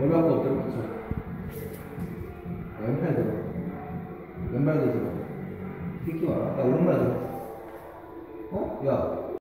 왼발도 엎드려 맞춰 왼팔 들어 왼발도 들어 새끼 와라. 야 오른발 들어 어? 야.